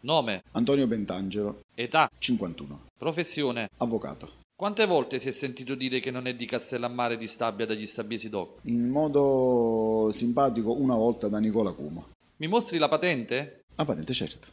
Nome, Antonio Bentangelo, età, 51, professione. avvocato. Quante volte si è sentito dire che non è di Castellammare di Stabia dagli Stabiesi Doc? In modo simpatico una volta da Nicola Cumo. Mi mostri la patente? La patente certo.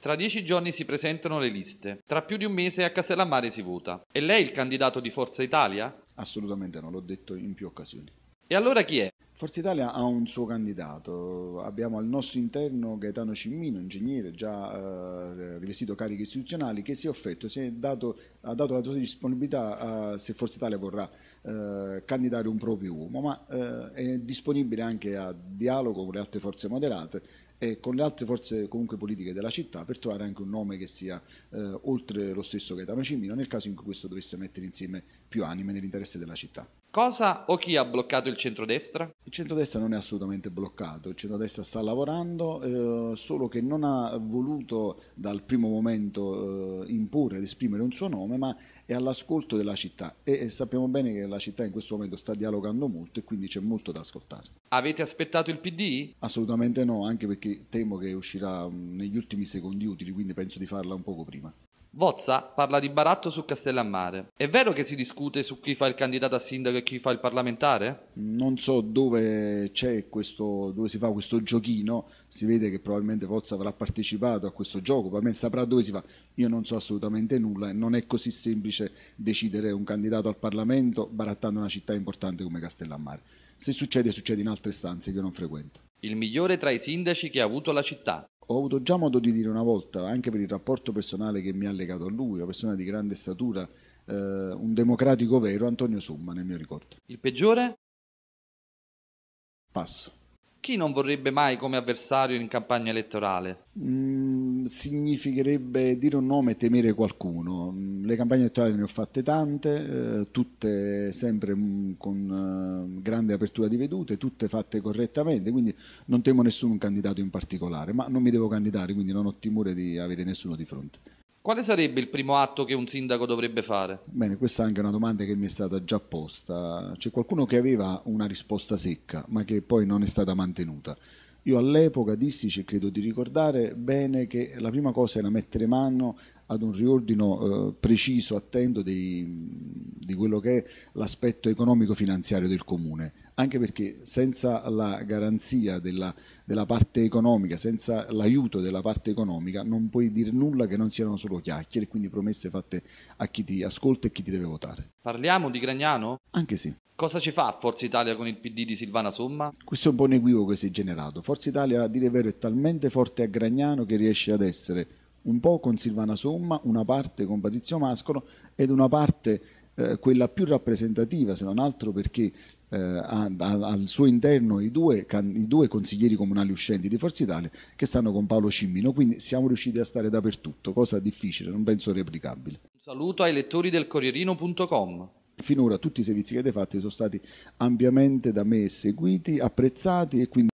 Tra dieci giorni si presentano le liste. Tra più di un mese a Castellammare si vota. E lei il candidato di Forza Italia? Assolutamente no, l'ho detto in più occasioni. E allora chi è? Forza Italia ha un suo candidato, abbiamo al nostro interno Gaetano Cimmino, ingegnere, già eh, rivestito cariche istituzionali, che si è offerto, si è dato, ha dato la sua disponibilità eh, se Forza Italia vorrà eh, candidare un proprio uomo, ma eh, è disponibile anche a dialogo con le altre forze moderate e con le altre forze comunque politiche della città per trovare anche un nome che sia eh, oltre lo stesso Gaetano Cimmino nel caso in cui questo dovesse mettere insieme più anime nell'interesse della città. Cosa o chi ha bloccato il centrodestra? Il centrodestra non è assolutamente bloccato, il centrodestra sta lavorando, eh, solo che non ha voluto dal primo momento eh, imporre ed esprimere un suo nome, ma è all'ascolto della città e, e sappiamo bene che la città in questo momento sta dialogando molto e quindi c'è molto da ascoltare. Avete aspettato il PD? Assolutamente no, anche perché temo che uscirà mh, negli ultimi secondi utili, quindi penso di farla un poco prima. Vozza parla di baratto su Castellammare. È vero che si discute su chi fa il candidato a sindaco e chi fa il parlamentare? Non so dove c'è questo, dove si fa questo giochino, si vede che probabilmente Pozza avrà partecipato a questo gioco, probabilmente saprà dove si fa. Io non so assolutamente nulla e non è così semplice decidere un candidato al Parlamento barattando una città importante come Castellammare. Se succede, succede in altre stanze che io non frequento. Il migliore tra i sindaci che ha avuto la città. Ho avuto già modo di dire una volta, anche per il rapporto personale che mi ha legato a lui, una persona di grande statura, eh, un democratico vero, Antonio Somma, nel mio ricordo. Il peggiore? Passo. Chi non vorrebbe mai come avversario in campagna elettorale? Mm, significherebbe dire un nome e temere qualcuno. Le campagne elettorali ne ho fatte tante, eh, tutte sempre mm, con eh, grande apertura di vedute, tutte fatte correttamente, quindi non temo nessun candidato in particolare, ma non mi devo candidare, quindi non ho timore di avere nessuno di fronte. Quale sarebbe il primo atto che un sindaco dovrebbe fare? Bene, questa è anche una domanda che mi è stata già posta. C'è qualcuno che aveva una risposta secca, ma che poi non è stata mantenuta. Io all'epoca dissi, ci credo di ricordare bene, che la prima cosa era mettere mano ad un riordino eh, preciso, attento dei, di quello che è l'aspetto economico-finanziario del comune, anche perché senza la garanzia della, della parte economica, senza l'aiuto della parte economica, non puoi dire nulla che non siano solo chiacchiere, quindi promesse fatte a chi ti ascolta e chi ti deve votare. Parliamo di Gragnano? Anche sì. Cosa ci fa Forza Italia con il PD di Silvana Somma? Questo è un po' un equivoco che si è generato. Forza Italia, a dire vero, è talmente forte a Gragnano che riesce ad essere un po' con Silvana Somma, una parte con Patrizio Mascolo ed una parte eh, quella più rappresentativa, se non altro perché eh, ha, ha al suo interno i due, can, i due, consiglieri comunali uscenti di Forza Italia che stanno con Paolo Cimmino, quindi siamo riusciti a stare dappertutto, cosa difficile, non penso replicabile. Un saluto ai lettori del Corrierino.com. Finora tutti i servizi che avete fatti sono stati ampiamente da me seguiti, apprezzati e quindi